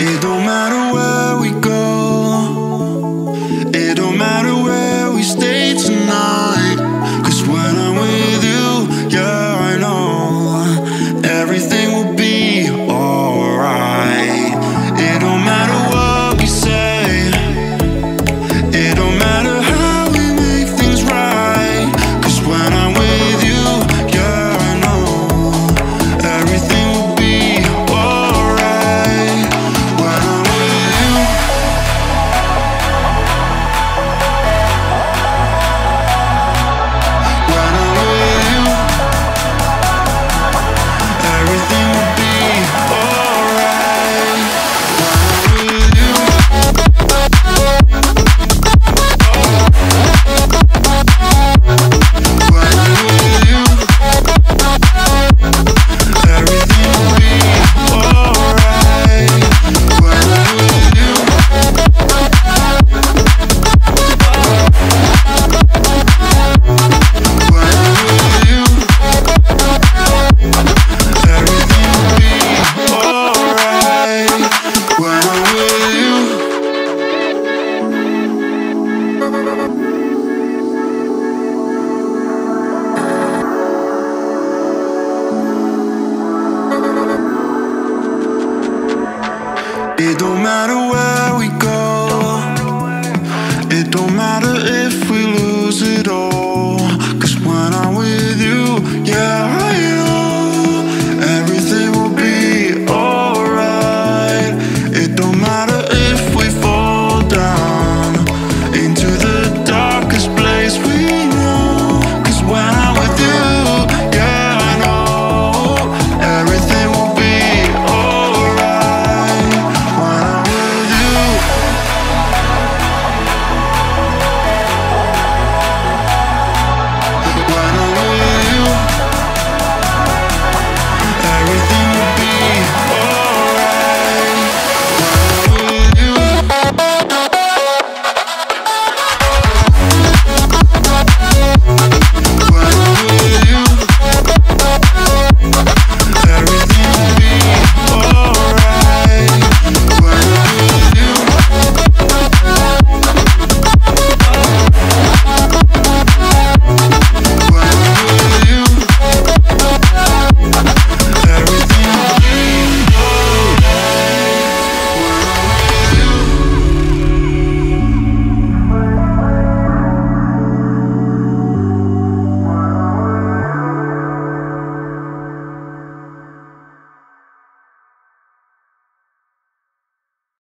Иду don't matter